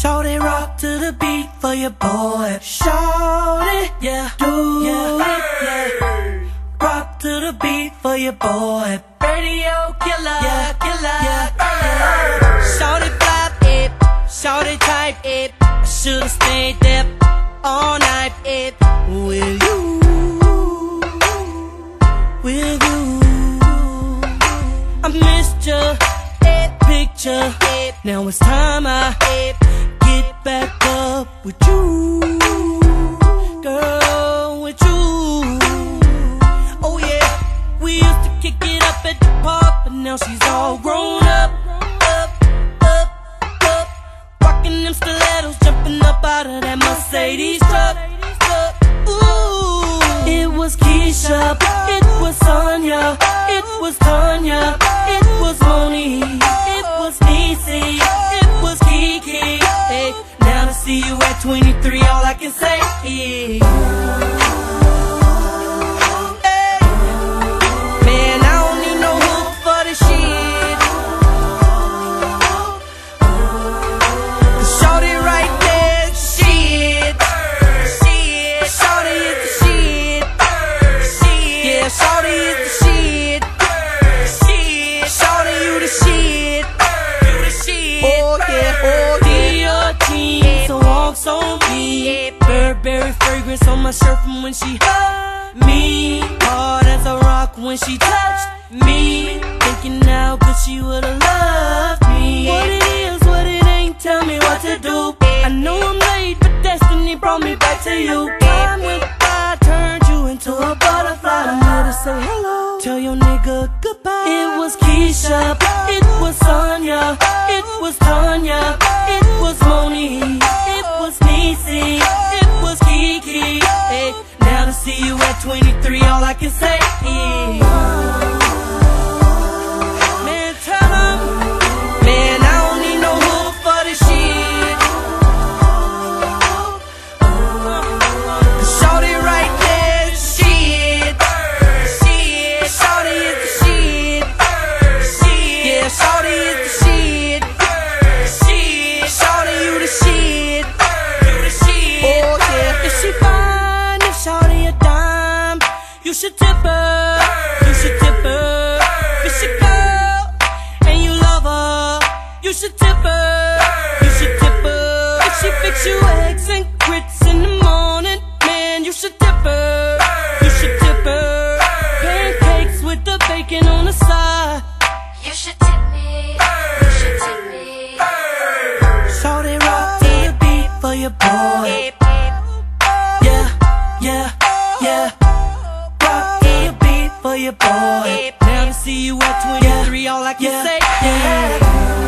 Shorty rock to the beat for your boy. Shorty, yeah, do yeah, yeah. Rock to the beat for your boy. Radio killer, yeah, killer, yeah. yeah. Shorty flop it, shorty type it. I should've stayed there all night it with you, with you. I missed your picture. Now it's time I now she's all grown up, up, up, up, rocking them stilettos, jumping up out of that Mercedes truck. Ooh, it was Keisha, it was Sonya, it was Tanya, it was Moni, it was Niecy, it was Kiki. Hey, now to see you at 23, all I can say is. Burberry fragrance on my shirt from when she hugged me. Oh, Hard as a rock when she touched me. Thinking now, cause she would've loved me. What it is, what it ain't, tell me what to do. I know I'm late, but destiny brought me back to you. Was you should tip her. You should tip her. If she girl and you love her, you should tip her. You should tip her. If she fix you eggs and grits in the morning, man, you should tip her. You should tip her. Pancakes with the bacon on the side. You should tip me. You should tip me. Shorty rock to the beat for your boy. Yeah, yeah, yeah. Your boy. Now to see you at 23, all I can say, yeah.